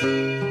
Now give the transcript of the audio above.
Música